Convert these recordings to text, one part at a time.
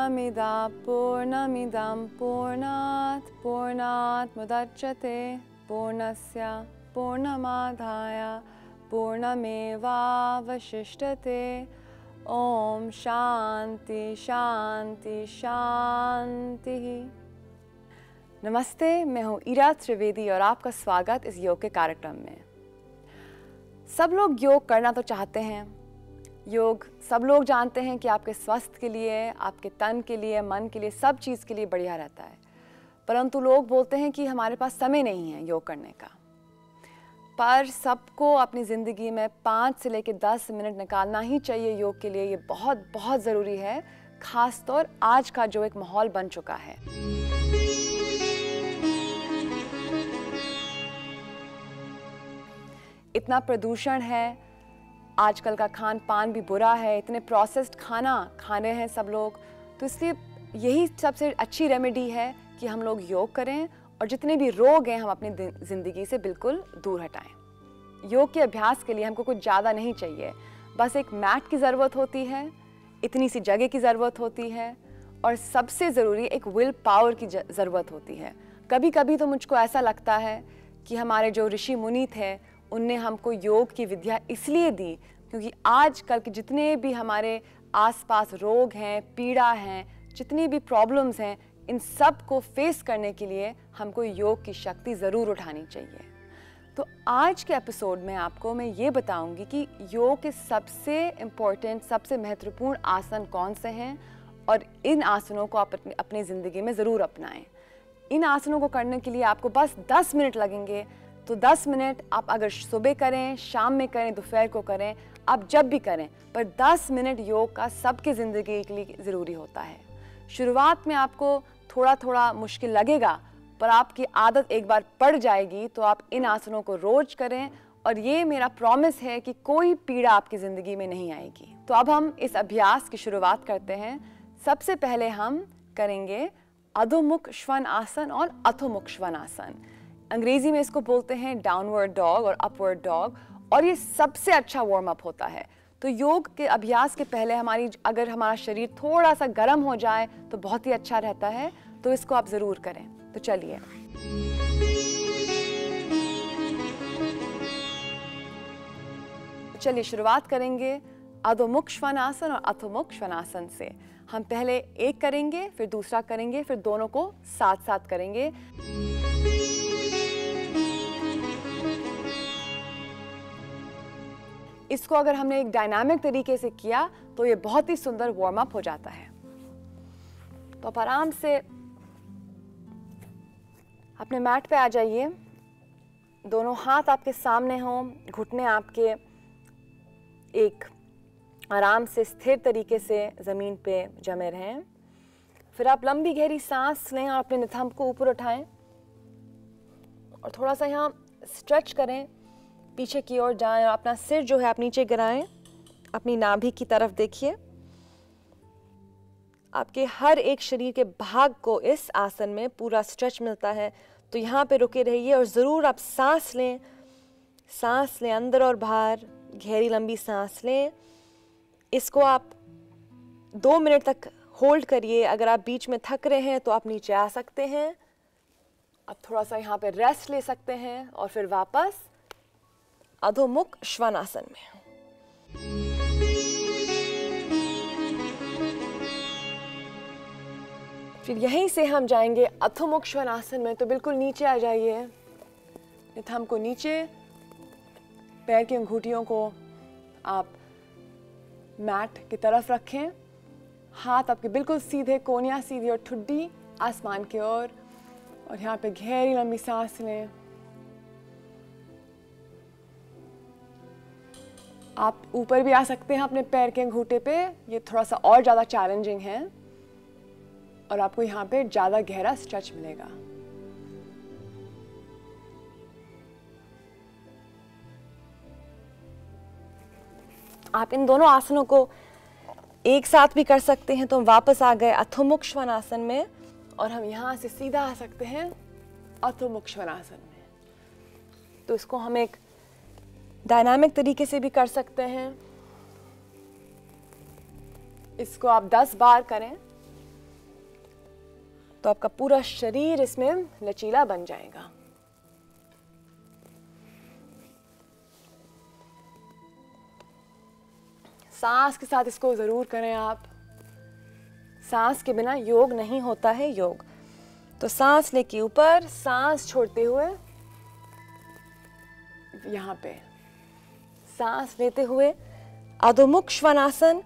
पूर्णमिदा पूर्णमिदं पूर्णात् पूर्णात् मुदच्यते पूर्णस्य पूर्णमादाय पूर्णमेवावशिष्यते ओम शांति शांति शांति नमस्ते मैं हूँ ईरा त्रिवेदी और आपका स्वागत इस योग के कार्यक्रम में। सब लोग योग करना तो चाहते हैं योग सब लोग जानते हैं कि आपके स्वास्थ्य के लिए, आपके तन के लिए, मन के लिए, सब चीज़ के लिए बढ़िया रहता है। परंतु लोग बोलते हैं कि हमारे पास समय नहीं है योग करने का। पर सबको अपनी ज़िंदगी में पाँच से लेकर दस मिनट निकालना ही चाहिए योग के लिए। ये बहुत बहुत ज़रूरी है खास तौर आज का जो एक माहौल बन चुका है। इतना प्रदूषण है आजकल का खान पान भी बुरा है, इतने प्रोसेस्ड खाना खाने हैं सब लोग। तो इसलिए यही सबसे अच्छी रेमेडी है कि हम लोग योग करें और जितने भी रोग हैं हम अपनी ज़िंदगी से बिल्कुल दूर हटाएँ। योग के अभ्यास के लिए हमको कुछ ज़्यादा नहीं चाहिए। बस एक मैट की ज़रूरत होती है, इतनी सी जगह की ज़रूरत होती है और सबसे ज़रूरी एक विल पावर की ज़रूरत होती है। कभी कभी तो मुझको ऐसा लगता है कि हमारे जो ऋषि मुनि थे उनने हमको योग की विद्या इसलिए दी क्योंकि आज कल के जितने भी हमारे आसपास रोग हैं, पीड़ा हैं, जितनी भी प्रॉब्लम्स हैं, इन सबको फेस करने के लिए हमको योग की शक्ति ज़रूर उठानी चाहिए। तो आज के एपिसोड में आपको मैं ये बताऊँगी कि योग के सबसे इम्पोर्टेंट सबसे महत्वपूर्ण आसन कौन से हैं और इन आसनों को आप अपनी ज़िंदगी में ज़रूर अपनाएँ। इन आसनों को करने के लिए आपको बस 10 मिनट लगेंगे तो 10 मिनट आप अगर सुबह करें, शाम में करें, दोपहर को करें, आप जब भी करें, पर 10 मिनट योग का सबकी ज़िंदगी के लिए ज़रूरी होता है। शुरुआत में आपको थोड़ा थोड़ा मुश्किल लगेगा, पर आपकी आदत एक बार पड़ जाएगी तो आप इन आसनों को रोज करें और ये मेरा प्रॉमिस है कि कोई पीड़ा आपकी ज़िंदगी में नहीं आएगी। तो अब हम इस अभ्यास की शुरुआत करते हैं। सबसे पहले हम करेंगे अधोमुख श्वन आसन और अथोमुख श्वन आसन अंग्रेज़ी में इसको बोलते हैं डाउनवर्ड डॉग और अपवर्ड डॉग और ये सबसे अच्छा वार्म अप होता है। तो योग के अभ्यास के पहले हमारी, अगर हमारा शरीर थोड़ा सा गर्म हो जाए तो बहुत ही अच्छा रहता है। तो इसको आप ज़रूर करें। तो चलिए। चलिए, शुरुआत करेंगे अधोमुख श्वनासन और अथोमुख श्वनासन से। हम पहले एक करेंगे, फिर दूसरा करेंगे, फिर दोनों को साथ साथ करेंगे। इसको अगर हमने एक डायनामिक तरीके से किया तो ये बहुत ही सुंदर वार्म अप हो जाता है। तो आप आराम से अपने मैट पे आ जाइए। दोनों हाथ आपके सामने हों, घुटने आपके एक आराम से स्थिर तरीके से ज़मीन पे जमे रहें। फिर आप लंबी गहरी सांस लें और अपने निथंब को ऊपर उठाएँ। और थोड़ा सा यहाँ स्ट्रेच करें। पीछे की ओर जाएँ और अपना सिर जो है आप नीचे गिराएँ। अपनी नाभि की तरफ़ देखिए। आपके हर एक शरीर के भाग को इस आसन में पूरा स्ट्रेच मिलता है। तो यहाँ पे रुके रहिए और ज़रूर आप सांस लें। सांस लें अंदर और बाहर, गहरी लंबी सांस लें। इसको आप दो मिनट तक होल्ड करिए। अगर आप बीच में थक रहे हैं तो आप नीचे आ सकते हैं। आप थोड़ा सा यहाँ पे रेस्ट ले सकते हैं और फिर वापस अधोमुख श्वनासन में। फिर यहीं से हम जाएँगे अथोमुख श्वनासन में तो बिल्कुल नीचे आ जाइए। निथम को नीचे पैर की अंगूठियों को आप मैट की तरफ़ रखें। हाथ आपके बिल्कुल सीधे कोनिया सीधी और ठुड्डी आसमान की ओर। और, और यहाँ पे गहरी लंबी सांस लें। आप ऊपर भी आ सकते हैं अपने पैर के अंगूठे पे। ये थोड़ा सा और ज़्यादा चैलेंजिंग है। और आपको यहाँ पे ज़्यादा गहरा स्ट्रेच मिलेगा। आप इन दोनों आसनों को एक साथ भी कर सकते हैं तो हम वापस आ गए अथोमुख श्वनासन में और हम यहाँ से सीधा आ सकते हैं अथोमुख श्वनासन में। तो इसको हम एक डायनामिक तरीके से भी कर सकते हैं। इसको आप 10 बार करें तो आपका पूरा शरीर इसमें लचीला बन जाएगा। सांस के साथ इसको ज़रूर करें आप। सांस के बिना योग नहीं होता है योग। तो सांस लेके ऊपर, सांस छोड़ते हुए यहाँ पे। सांस लेते हुए अधोमुख श्वनासन,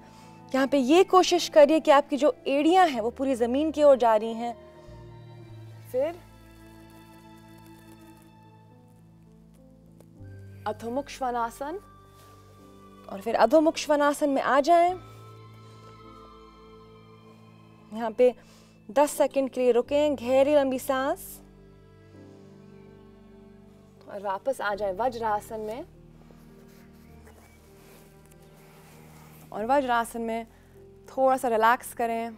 यहाँ पे ये कोशिश करिए कि आपकी जो एड़ियाँ हैं वो पूरी ज़मीन की ओर जा रही हैं। फिर अधोमुख श्वनासन और फिर अधोमुख श्वनासन में आ जाएँ। यहाँ पे 10 सेकंड के लिए रुकें, गहरी लंबी सांस और वापस आ जाए वज्रासन में। और वज्रासन में थोड़ा सा रिलैक्स करें।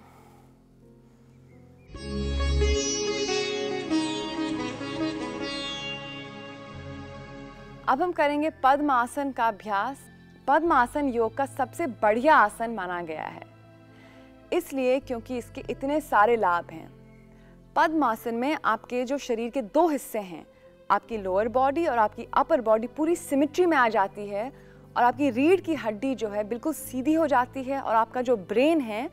अब हम करेंगे पद्मासन का अभ्यास। पद्मासन योग का सबसे बढ़िया आसन माना गया है। इसलिए क्योंकि इसके इतने सारे लाभ हैं। पद्मासन में आपके जो शरीर के दो हिस्से हैं, आपकी लोअर बॉडी और आपकी अपर बॉडी पूरी सिमिट्री में आ जाती है और आपकी रीढ़ की हड्डी जो है बिल्कुल सीधी हो जाती है और आपका जो ब्रेन है,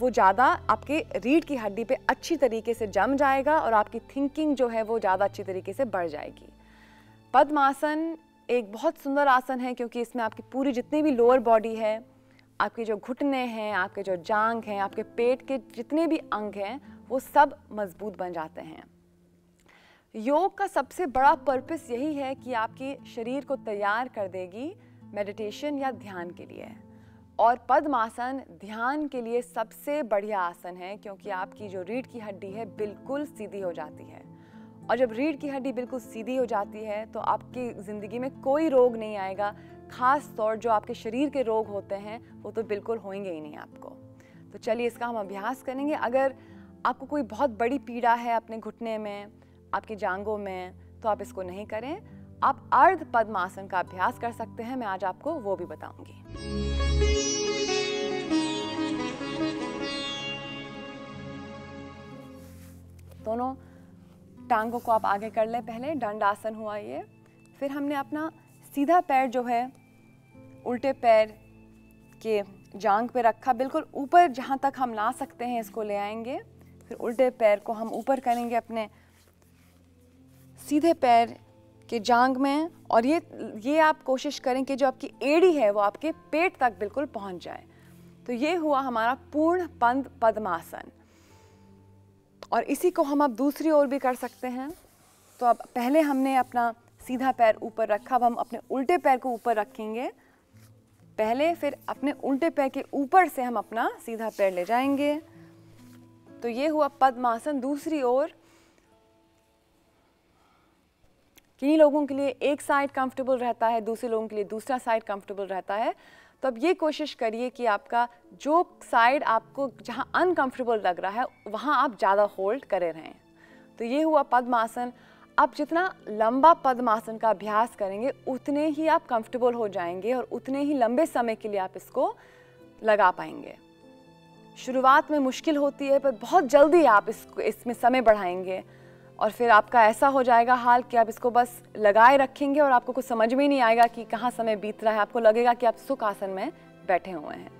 वो ज़्यादा आपके रीढ़ की हड्डी पे अच्छी तरीके से जम जाएगा और आपकी थिंकिंग जो है वो ज़्यादा अच्छी तरीके से बढ़ जाएगी। पद्मासन एक बहुत सुंदर आसन है क्योंकि इसमें आपकी पूरी जितनी भी लोअर बॉडी है, आपके जो घुटने हैं, आपके जो जांग हैं, आपके पेट के जितने भी अंग हैं, वो सब मज़बूत बन जाते हैं। योग का सबसे बड़ा पर्पस यही है कि आपके शरीर को तैयार कर देगी मेडिटेशन या ध्यान के लिए। और पद्मासन ध्यान के लिए सबसे बढ़िया आसन है, क्योंकि आपकी जो रीढ़ की हड्डी है, बिल्कुल सीधी हो जाती है। और जब रीढ़ की हड्डी बिल्कुल सीधी हो जाती है तो आपकी ज़िंदगी में कोई रोग नहीं आएगा। खास तौर जो आपके शरीर के रोग होते हैं, वो तो बिल्कुल होंगे ही नहीं आपको। तो चलिए इसका हम अभ्यास करेंगे। अगर आपको कोई बहुत बड़ी पीड़ा है अपने घुटने में, आपकी जांगों में तो आप इसको नहीं करें। आप अर्ध पद्मासन का अभ्यास कर सकते हैं, मैं आज आपको वो भी बताऊँगी। दोनों टांगों को आप आगे कर लें, पहले दंडासन हुआ ये, फिर हमने अपना सीधा पैर जो है, उल्टे पैर के जांग पे रखा, बिल्कुल ऊपर जहाँ तक हम ला सकते हैं, इसको ले आएँगे, फिर उल्टे पैर को हम ऊपर करेंगे अपने सीधे पैर के जांग में और ये ये आप कोशिश करें कि जो आपकी एड़ी है वो आपके पेट तक बिल्कुल पहुँच जाए। तो ये हुआ हमारा पूर्ण पंद, पद्मासन। और इसी को हम अब दूसरी ओर भी कर सकते हैं। तो अब पहले हमने अपना सीधा पैर ऊपर रखा, अब हम अपने उल्टे पैर को ऊपर रखेंगे। पहले फिर अपने उल्टे पैर के ऊपर से हम अपना सीधा पैर ले जाएँगे। तो ये हुआ पद्मासन दूसरी ओर। किन्हीं लोगों के लिए एक साइड कंफर्टेबल रहता है, दूसरे लोगों के लिए दूसरा साइड कंफर्टेबल रहता है। तो अब ये कोशिश करिए कि आपका जो साइड आपको जहाँ अनकंफर्टेबल लग रहा है, वहाँ आप ज़्यादा होल्ड करे रहें। तो ये हुआ पद्मासन। आप जितना लंबा पद्मासन का अभ्यास करेंगे, उतने ही आप कंफर्टेबल हो जाएँगे और उतने ही लंबे समय के लिए आप इसको लगा पाएँगे। शुरुआत में मुश्किल होती है, पर बहुत जल्दी आप इसको, इसमें समय बढ़ाएँगे। और फिर आपका ऐसा हो जाएगा हाल कि आप इसको बस लगाए रखेंगे और आपको कुछ समझ में नहीं आएगा कि कहाँ समय बीत रहा है। आपको लगेगा कि आप सुख आसन में बैठे हुए हैं।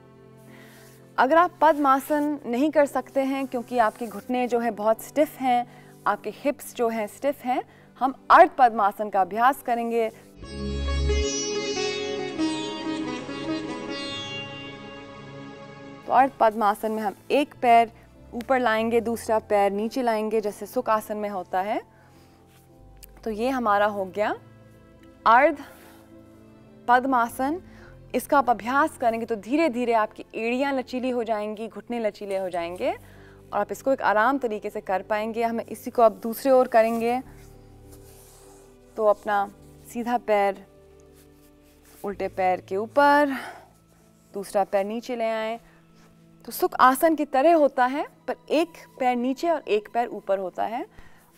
अगर आप पद्मासन नहीं कर सकते हैं क्योंकि आपके घुटने जो है बहुत स्टिफ हैं, आपके हिप्स जो हैं स्टिफ हैं, हम अर्ध पद्मासन का अभ्यास करेंगे। तो अर्ध पद्मासन में हम एक पैर ऊपर लाएँगे, दूसरा पैर नीचे लाएँगे, जैसे सुख आसन में होता है। तो ये हमारा हो गया। अर्ध पद्मासन, इसका आप अभ्यास करेंगे तो धीरे धीरे आपकी एड़ियाँ लचीली हो जाएँगी, घुटने लचीले हो जाएँगे और आप इसको एक आराम तरीके से कर पाएँगे। हमें इसी को अब दूसरे ओर करेंगे। तो अपना सीधा पैर उल्टे पैर के ऊपर, दूसरा पैर नीचे ले आए। तो सुख आसन की तरह होता है, पर एक पैर नीचे और एक पैर ऊपर होता है।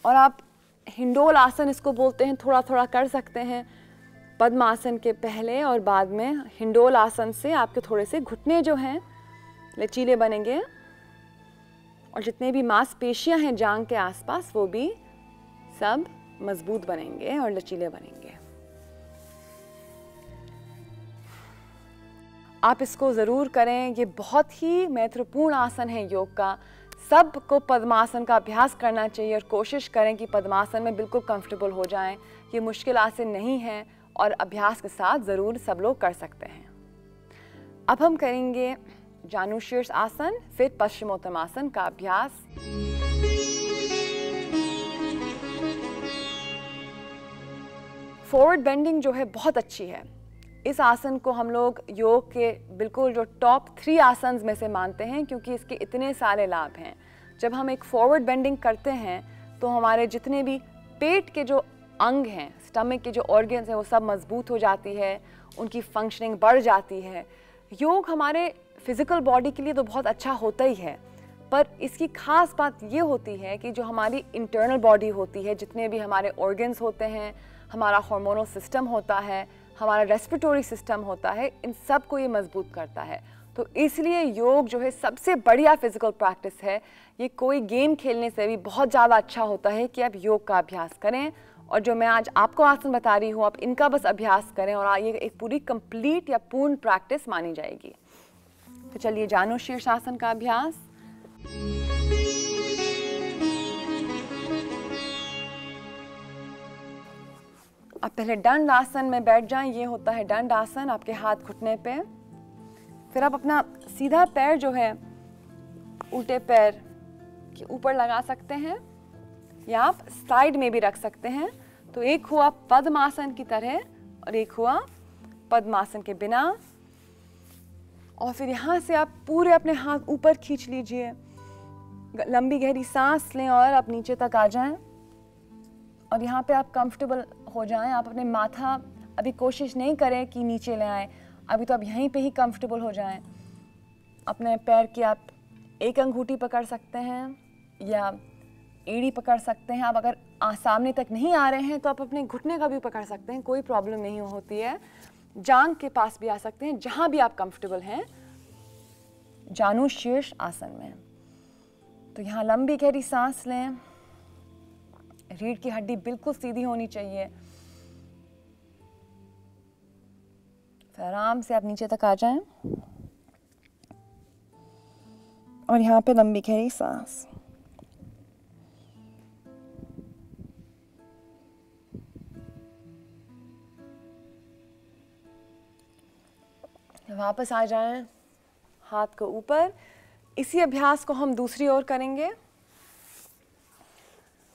और आप हिंडोल आसन इसको बोलते हैं थोड़ा थोड़ा कर सकते हैं। पद्म आसन के पहले और बाद में हिंडोल आसन से आपके थोड़े से घुटने जो हैं, लचीले बनेंगे। और जितने भी मांसपेशियाँ हैं जांग के आसपास, वो भी सब मज़बूत बनेंगे और लचीले बनेंगे। आप इसको ज़रूर करें। ये बहुत ही महत्वपूर्ण आसन है योग का। सबको पद्मासन का अभ्यास करना चाहिए और कोशिश करें कि पद्मासन में बिल्कुल कंफर्टेबल हो जाएँ। ये मुश्किल आसन नहीं है और अभ्यास के साथ ज़रूर सब लोग कर सकते हैं। अब हम करेंगे जानुशीर्ष आसन, फिर पश्चिमोत्तमासन का अभ्यास। फॉरवर्ड बेंडिंग जो है बहुत अच्छी है। इस आसन को हम लोग योग के बिल्कुल जो टॉप थ्री आसन में से मानते हैं, क्योंकि इसके इतने सारे लाभ हैं। जब हम एक फॉरवर्ड बेंडिंग करते हैं तो हमारे जितने भी पेट के जो अंग हैं स्टमक के जो ऑर्गन्स हैं, वो सब मज़बूत हो जाती है, उनकी फंक्शनिंग बढ़ जाती है। योग हमारे फ़िज़िकल बॉडी के लिए तो बहुत अच्छा होता ही है, पर इसकी खास बात ये होती है कि जो हमारी इंटरनल बॉडी होती है, जितने भी हमारे ऑर्गन्स होते हैं, हमारा हार्मोनल सिस्टम होता है हमारा रेस्पिरेटरी सिस्टम होता है, इन सबको ये मज़बूत करता है। तो इसलिए योग जो है सबसे बढ़िया फ़िज़िकल प्रैक्टिस है। ये कोई गेम खेलने से भी बहुत ज़्यादा अच्छा होता है कि आप योग का अभ्यास करें। और जो मैं आज आपको आसन बता रही हूँ, आप इनका बस अभ्यास करें और ये एक पूरी कंप्लीट या पूर्ण प्रैक्टिस मानी जाएगी। तो चलिए जानो शीर्षासन का अभ्यास। अब पहले दंड आसन में बैठ जाएँ, ये होता है दंड आसन आपके हाथ घुटने पे। फिर आप अपना सीधा पैर जो है, उल्टे पैर के ऊपर लगा सकते हैं, या आप साइड में भी रख सकते हैं। तो एक हुआ पद्मासन की तरह और एक हुआ पद्मासन के बिना। और फिर यहाँ से आप पूरे अपने हाथ ऊपर खींच लीजिए। लंबी गहरी सांस लें और आप नीचे तक आ जाएँ। और यहाँ पे आप कंफर्टेबल हो जाएँ, आप अपने माथा अभी कोशिश नहीं करें कि नीचे ले आएँ, अभी तो आप यहीं पे ही कंफर्टेबल हो जाएँ। अपने पैर की आप एक अंगूठी पकड़ सकते हैं या एड़ी पकड़ सकते हैं। आप अगर सामने तक नहीं आ रहे हैं तो आप अपने घुटने का भी पकड़ सकते हैं, कोई प्रॉब्लम नहीं होती है। जांग के पास भी आ सकते हैं, जहाँ भी आप कंफर्टेबल हैं, जानू शीर्ष आसन में। तो यहाँ लंबी गहरी सांस लें। रीढ़ की हड्डी बिल्कुल सीधी होनी चाहिए। आराम से आप नीचे तक आ जाएँ। और यहाँ पे लंबी गहरी सांस। वापस आ जाएँ, हाथ को ऊपर। इसी अभ्यास को हम दूसरी ओर करेंगे।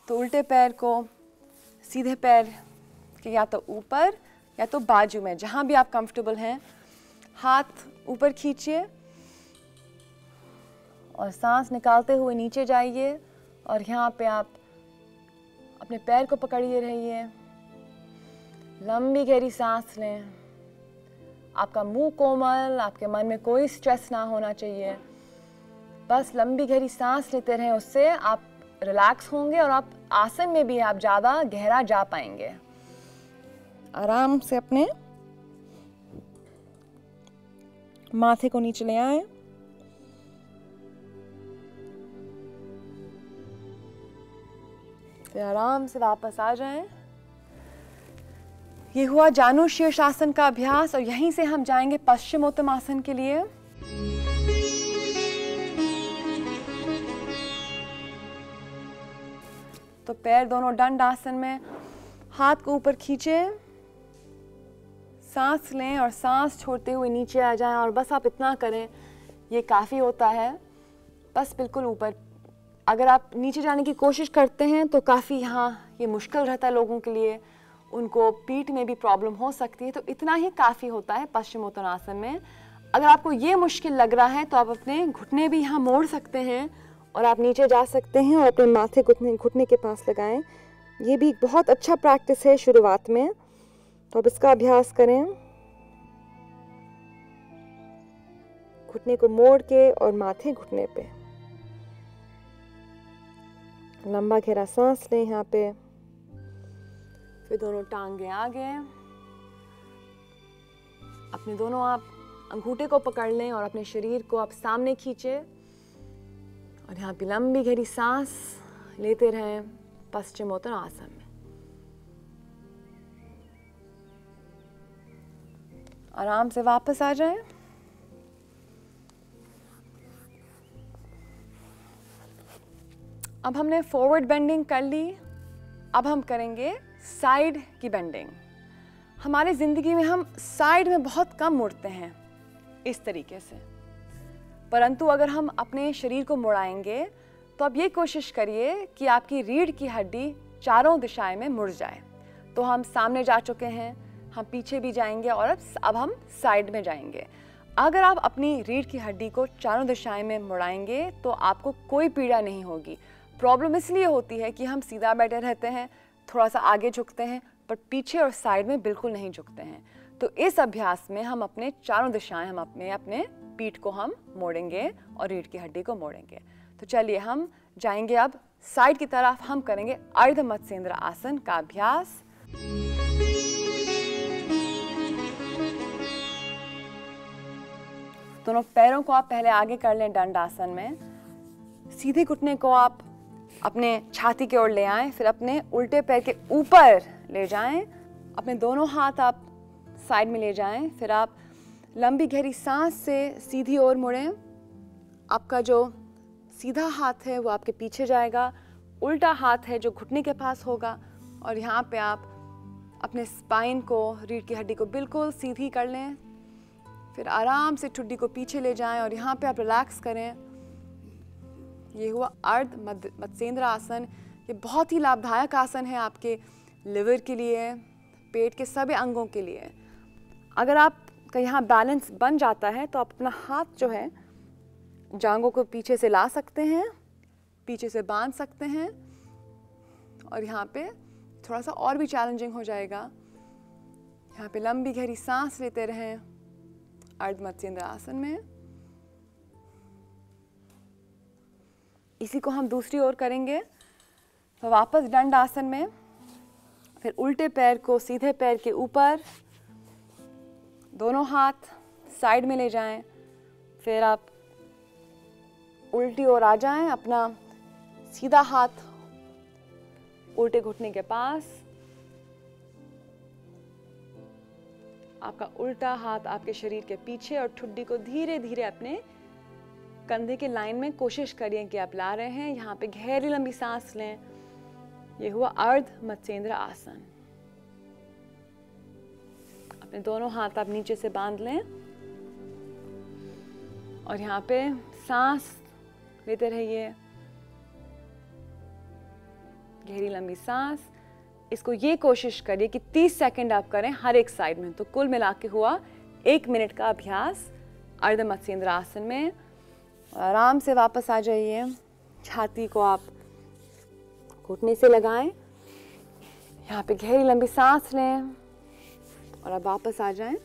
तो उल्टे पैर को सीधे पैर के या तो ऊपर या तो बाजू में, जहाँ भी आप कंफर्टेबल हैं, हाथ ऊपर खींचिए और सांस निकालते हुए नीचे जाइए और यहाँ पे आप अपने पैर को पकड़िए रहिए। लंबी गहरी सांस लें। आपका मुँह कोमल, आपके मन में कोई स्ट्रेस ना होना चाहिए। बस लंबी गहरी सांस लेते रहें, उससे आप रिलैक्स होंगे और आप आसन में भी आप ज़्यादा गहरा जा पाएँगे। आराम से अपने माथे को नीचे ले आए। फिर आराम से वापस आ जाएँ। ये हुआ जानू शीर्षासन का अभ्यास और यहीं से हम जाएँगे पश्चिमोत्तम आसन के लिए। तो पैर दोनों दंड आसन में हाथ को ऊपर खींचे। सांस लें और सांस छोड़ते हुए नीचे आ जाएँ और बस आप इतना करें, ये काफ़ी होता है। बस बिल्कुल ऊपर। अगर आप नीचे जाने की कोशिश करते हैं तो काफ़ी यहाँ ये मुश्किल रहता है लोगों के लिए। उनको पीठ में भी प्रॉब्लम हो सकती है तो इतना ही काफ़ी होता है पश्चिमोत्तरासन में। अगर आपको ये मुश्किल लग रहा है तो आप अपने घुटने भी यहाँ मोड़ सकते हैं और आप नीचे जा सकते हैं और अपने माथे घुटने घुटने के पास लगाएँ। ये भी एक बहुत अच्छा प्रैक्टिस है शुरुआत में। तो अब इसका अभ्यास करें। घुटने को मोड़ के और माथे घुटने पे। लंबा घेरा सांस लें यहाँ पे। फिर दोनों टांगे आगे। अपने दोनों आप अंगूठे को पकड़ लें और अपने शरीर को आप सामने खींचे। और यहाँ पे लंबी गहरी सांस लेते रहें। पश्चिमोत्तर आसन में आराम से वापस आ जाएँ। अब हमने फॉरवर्ड बेंडिंग कर ली। अब हम करेंगे साइड की बेंडिंग हमारी ज़िंदगी में हम साइड में बहुत कम मुड़ते हैं, इस तरीके से। परंतु अगर हम अपने शरीर को मुड़ाएँगे तो अब ये कोशिश करिए कि आपकी रीढ़ की हड्डी चारों दिशाएँ में मुड़ जाए। तो हम सामने जा चुके हैं हम पीछे भी जाएँगे और अब अब हम साइड में जाएँगे। अगर आप अपनी रीढ़ की हड्डी को चारों दिशाएँ में मुड़ाएँगे तो आपको कोई पीड़ा नहीं होगी। प्रॉब्लम इसलिए होती है कि हम सीधा बैठे रहते हैं थोड़ा सा आगे झुकते हैं, पर पीछे और साइड में बिल्कुल नहीं झुकते हैं। तो इस अभ्यास में हम अपने चारों दिशाएँ, हम अपने अपने पीठ को हम मोड़ेंगे और रीढ़ की हड्डी को मोड़ेंगे। तो चलिए हम जाएँगे अब साइड की तरफ़, हम करेंगे अर्ध मत्स्येंद्र आसन का अभ्यास। दोनों पैरों को आप पहले आगे कर लें दंड आसन में। सीधे घुटने को आप अपने छाती की ओर ले आएँ, फिर अपने उल्टे पैर के ऊपर ले जाएँ। अपने दोनों हाथ आप साइड में ले जाएँ, फिर आप लंबी गहरी सांस से सीधी ओर मुड़ें। आपका जो सीधा हाथ है, वो आपके पीछे जाएगा। उल्टा हाथ है जो घुटने के पास होगा, और यहाँ पे आप अपने स्पाइन को, रीढ़ की हड्डी को बिल्कुल सीधी कर लें। फिर आराम से ठुड्डी को पीछे ले जाएँ और यहाँ पे आप रिलैक्स करें। ये हुआ अर्ध मत्स्येंद्र आसन। ये बहुत ही लाभदायक आसन है आपके लिवर के लिए, पेट के सभी अंगों के लिए। अगर आप का यहाँ बैलेंस बन जाता है तो आप अपना हाथ जो है जांगों को पीछे से ला सकते हैं, पीछे से बाँध सकते हैं और यहाँ पे थोड़ा सा और भी चैलेंजिंग हो जाएगा। यहाँ पे लंबी गहरी सांस लेते रहें। अर्ध मत्स्येंद्र आसन में इसी को हम दूसरी ओर करेंगे। तो वापस दंड आसन में, फिर उल्टे पैर को सीधे पैर के ऊपर, दोनों हाथ साइड में ले जाएँ, फिर आप उल्टी ओर आ जाएँ, अपना सीधा हाथ उल्टे घुटने के पास। आपका उल्टा हाथ आपके शरीर के पीछे और ठुड्डी को धीरे धीरे अपने कंधे के लाइन में कोशिश करिए कि आप ला रहे हैं। यहाँ पे गहरी लंबी सांस लें। ये हुआ अर्ध मत्स्येंद्र आसन। अपने दोनों हाथ आप नीचे से बाँध लें। और यहाँ पे सांस लेते रहिए। गहरी लंबी सांस। इसको ये कोशिश करिए कि 30 सेकंड आप करें हर एक साइड में। तो कुल मिला के हुआ एक मिनट का अभ्यास अर्ध मत्स्येंद्र आसन में। आराम से वापस आ जाइए। छाती को आप घुटने से लगाएँ। यहाँ पे गहरी लंबी सांस लें और अब वापस आ जाएँ।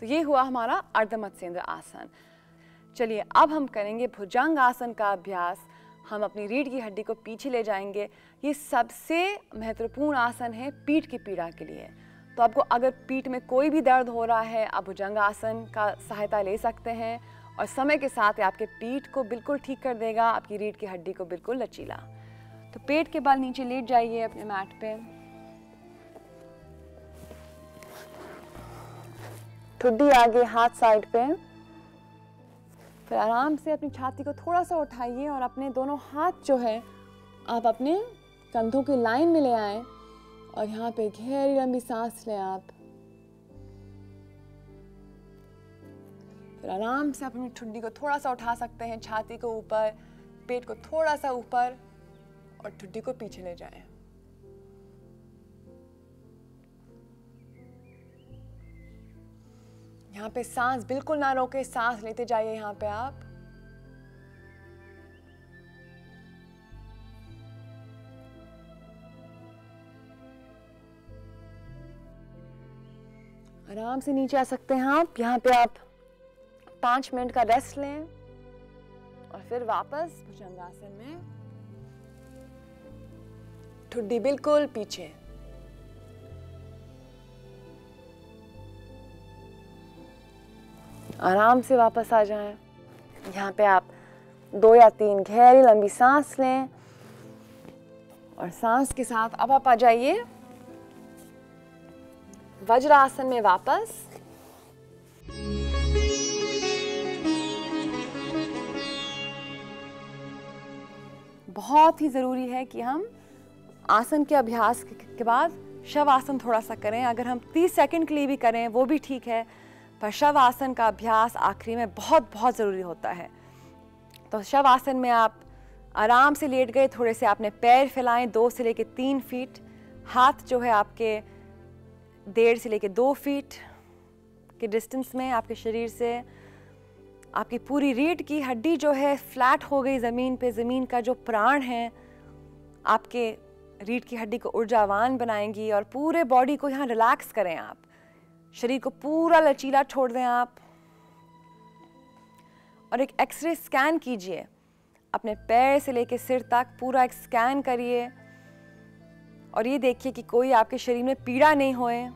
तो ये हुआ हमारा अर्ध मत्स्येंद्र आसन चलिए अब हम करेंगे भुजंग आसन का अभ्यास। हम अपनी रीढ़ की हड्डी को पीछे ले जाएँगे। ये सबसे महत्वपूर्ण आसन है पीठ की पीड़ा के लिए। तो आपको अगर पीठ में कोई भी दर्द हो रहा है, आप भुजंग आसन का सहायता ले सकते हैं और समय के साथ आपके पीठ को बिल्कुल ठीक कर देगा, आपकी रीढ़ की हड्डी को बिल्कुल लचीला। तो पेट के बल नीचे लेट जाइए अपने मैट पे। ठुड्डी आगे हाथ साइड पे। फिर आराम से अपनी छाती को थोड़ा सा उठाइए और अपने दोनों हाथ जो है, आप अपने कंधों की लाइन में ले आए और यहाँ पे गहरी लंबी सांस लें आप फिर आराम से अपनी ठुड्डी को थोड़ा सा उठा सकते हैं, छाती को ऊपर, पेट को थोड़ा सा ऊपर और ठुड्डी को पीछे ले जाएँ। यहाँ पे सांस बिल्कुल ना रोके, सांस लेते जाइए यहाँ पे आप। आराम से नीचे आ सकते हैं आप, यहाँ पे आप पाँच मिनट का रेस्ट लें और फिर वापस भुजंगासन में। ठुड्डी बिल्कुल पीछे। आराम से वापस आ जाएँ। यहाँ पे आप दो या तीन गहरी लंबी सांस लें और सांस के साथ अब आप आ जाइए वज्रासन में वापस। बहुत ही ज़रूरी है कि हम आसन के अभ्यास के बाद शव आसन थोड़ा सा करें। अगर हम 30 सेकंड के लिए भी करें, वो भी ठीक है। पर शव आसन का अभ्यास आखिरी में बहुत बहुत ज़रूरी होता है। तो शव आसन में आप आराम से लेट गए, थोड़े से आपने पैर फैलाएँ, दो से लेके तीन फीट। हाथ जो है आपके डेढ़ से लेके दो फीट के डिस्टेंस में आपके शरीर से आपकी पूरी रीढ़ की हड्डी जो है फ्लैट हो गई ज़मीन पे। ज़मीन का जो प्राण है, आपके रीढ़ की हड्डी को ऊर्जावान बनाएँगी और पूरे बॉडी को यहाँ रिलैक्स करें आप। शरीर को पूरा लचीला छोड़ दें आप। और एक एक्सरे स्कैन कीजिए। अपने पैर से लेकर सिर तक पूरा एक स्कैन करिए। और ये देखिए कि कोई आपके शरीर में पीड़ा नहीं होए।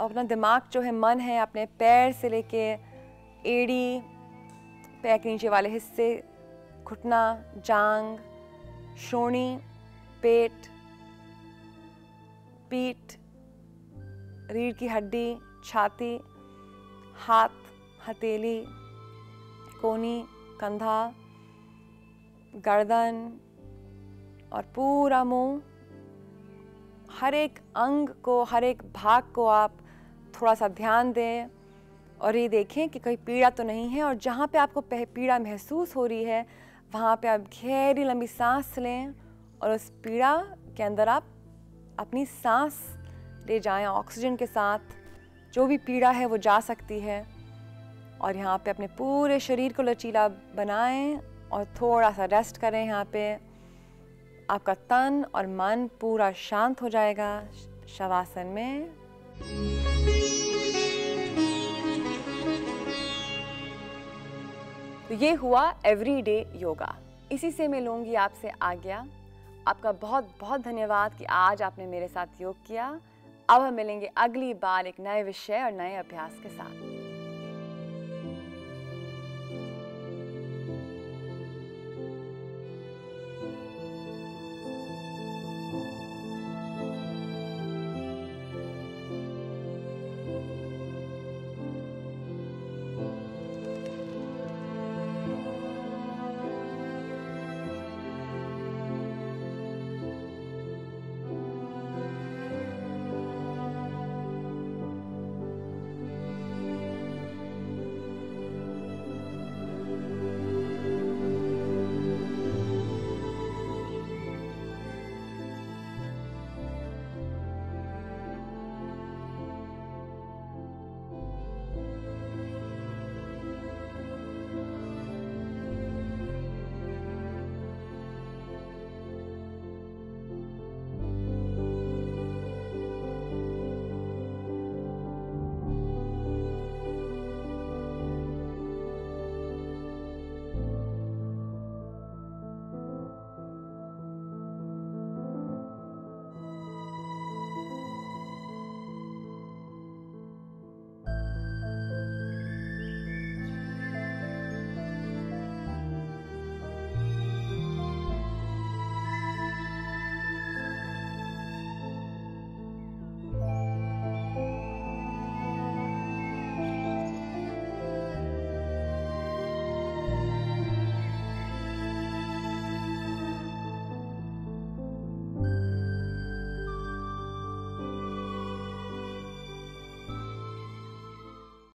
अपना दिमाग जो है, मन है, अपने पैर से लेके एड़ी, पैर के नीचे वाले हिस्से, घुटना, जांग शोणी पेट पीठ, रीढ़ की हड्डी, छाती, हाथ, हथेली, कोनी, कंधा, गर्दन और पूरा मुँह। हर एक अंग को, हर एक भाग को आप थोड़ा सा ध्यान दें और ये देखें कि कोई पीड़ा तो नहीं है और जहाँ पे आपको पीड़ा महसूस हो रही है, वहाँ पे आप गहरी लंबी सांस लें और उस पीड़ा के अंदर आप अपनी सांस ले जाएँ ऑक्सीजन के साथ। जो भी पीड़ा है वो जा सकती है। और यहाँ पे अपने पूरे शरीर को लचीला बनाएँ और थोड़ा सा रेस्ट करें यहाँ पे। आपका तन और मन पूरा शांत हो जाएगा शवासन में। तो ये हुआ एवरीडे योगा। इसी से मैं लूँगी आपसे आज्ञा। आपका बहुत बहुत धन्यवाद कि आज आपने मेरे साथ योग किया। अब हम मिलेंगे अगली बार एक नए विषय और नए अभ्यास के साथ।